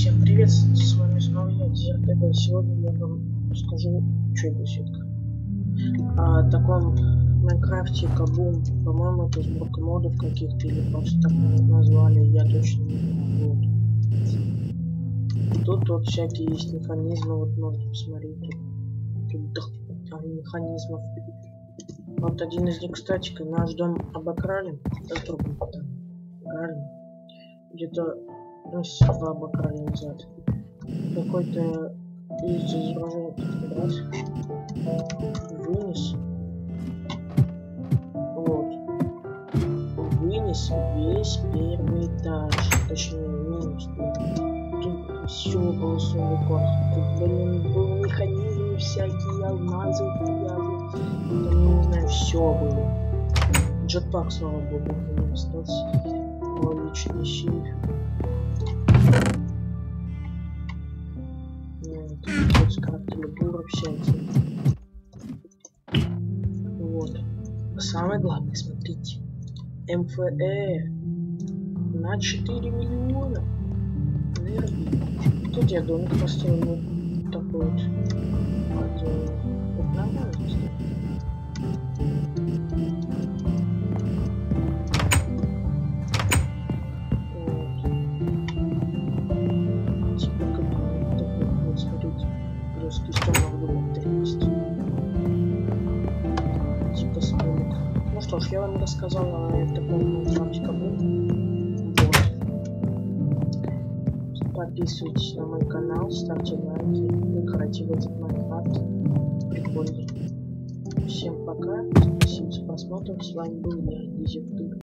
Всем привет, с вами снова я, Дизертега. Сегодня я вам расскажу, что это сетка. О таком Майнкрафте Кабум, по-моему, это сборка модов каких-то или просто так назвали, я точно не. Вот. Тут вот всякие есть механизмы, вот можно посмотреть. Тут, тут механизмов. Вот один из них, кстати, наш дом обокрали. Правильно? Где-то месяца два обокрали назад. Какой-то из изображений раз вынес. Вот. Вынес весь первый этаж. Точнее, минус. Тут все было сундуков. Тут, блин, был механизм всякие алмазы, привязы. Там, не знаю, все было. Джетпак, слава богу, не остался. Его личный Тут скрафтили бур общается. Вот. Самое главное, смотрите. МФЭ на 4 миллиона энергии. Тут я домик построил вот такой. Вот что ж, я вам рассказал о таком графика Вот. Подписывайтесь на мой канал, ставьте лайки, играйте в этот Майнкрафт. Прикольный. Всем пока, спасибо за просмотр, с вами был я, Дизертур.